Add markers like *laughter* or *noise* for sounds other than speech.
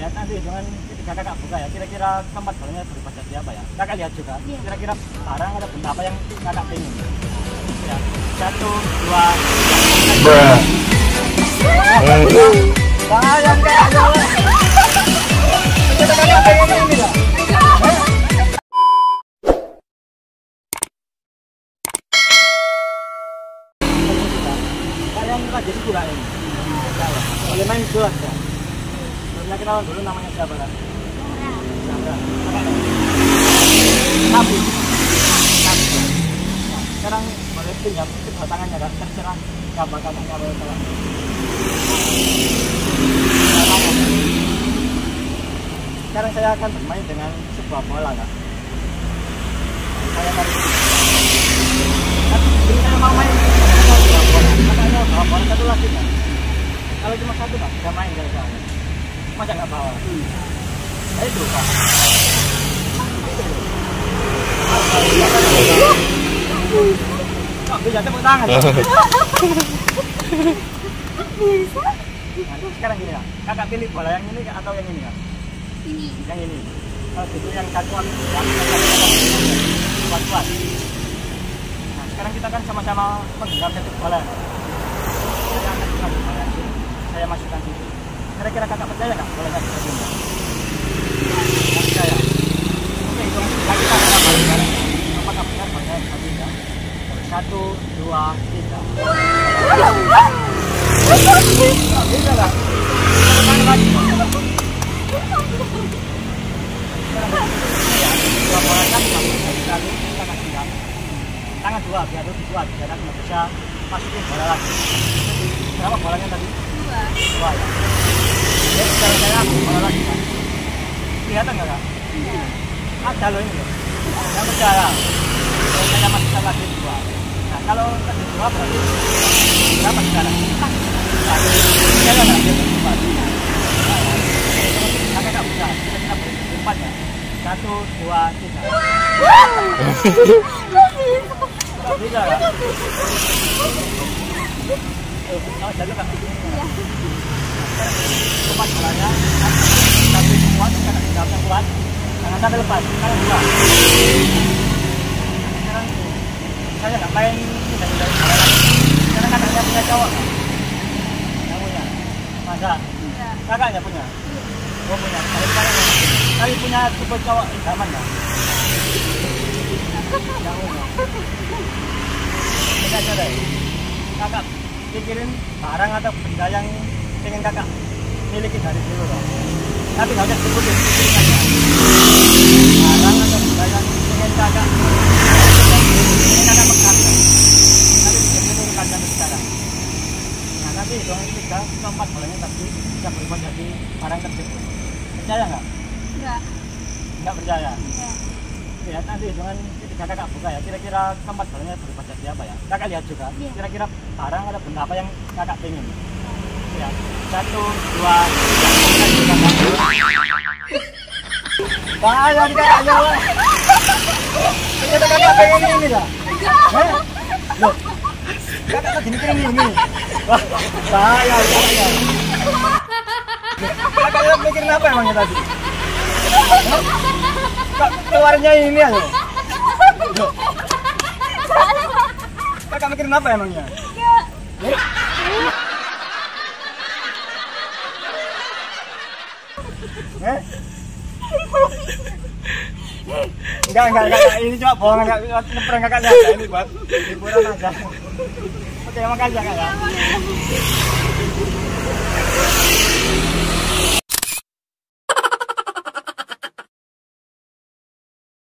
lihat nanti dengan ketika kakak buka ya kira-kira tempat bolanya berupa siapa ya? Kakak lihat juga Iya. kira-kira barang atau benda apa yang kakak pengen ya satu dua kayaknya kita kakak pengen ini lah kalian ini. Main surat ya kita dulu namanya siapa kan Sandra Nabi Nabi Nah, sekarang boleh pinjam kedua tangannya kan terserah gambar kata kalau salah sekarang saya akan bermain dengan sebuah bola kan saya tarik ini saya mau main dengan sebuah bola makanya bawa bola satu lagi kan kalau cuma satu kan bisa main saya masa nggak bawa saya itu pak Kok bisa tepuk tangan? *laughs* Nah, sekarang gini ya, kakak pilih bola yang ini atau yang ini kan? Ini. Yang ini. Kalau gitu yang kacuan, yang kuat-kuat. Nah, sekarang kita kan sama-sama menggenggam satu bola. Saya masukkan sini. Kira-kira kakak percaya nggak pindah? Nggak percaya. Oke, hitung tiga kita akan. Apakah benar bolanya bisa pindah? Satu, dua, tiga. Bisa lah. Tangan lagi. dua kan biar lebih kuat biar aku bisa masukin bola lagi berapa bolanya tadi Dua. dua ya jadi sekarang saya bola lagi kan kelihatan nggak kak Iya. ada loh ini loh yang percaya kalau saya masukkan lagi dua nah kalau tadi dua berarti berapa sekarang saya nggak bisa empat kakak nggak bisa kita kita beri empat ya satu dua tiga nggak ya nggak Lepas bolanya, kuat, kuat, jangan sampai lepas, dua. Sekarang saya nggak main dari dari kakaknya punya cowok, yang punya, masa Iya. kakaknya punya, oh punya, kali punya tipe cowok idaman nggak? Nggak punya. Ini aja deh, kakak pikirin barang atau benda yang ingin kakak miliki dari dulu loh. Tapi nggak usah sebutin. Barang atau benda yang ingin kakak ingin kakak pegang. Tapi belum tentu urutan sampai sekarang. Nah nanti hitungan tiga, keempat bolanya tapi bisa berubah jadi barang tersebut. Percaya nggak? Enggak. Nggak percaya. Iya. Lihat nanti hitungan kakak buka ya, kira-kira keempat bolanya berubah jadi apa ya? Kakak lihat juga, Iya. kira-kira barang atau benda apa yang kakak pengen. Ya, satu, dua, tiga, Bahaya nih kakaknya, Wak. Ternyata kakak pengen ini lah. Heh? Loh, kakak kan mikirin ini. Wah, bahaya. Loh, Kakaknya mikirin apa emangnya tadi? Kak, keluarnya ini aja. Kakak mikirin apa emangnya? Enggak. Eh? Enggak, enggak, enggak, ini cuma bohongan enggak ngeprank kakaknya aja ini buat hiburan aja. Oke, makasih ya kak ya.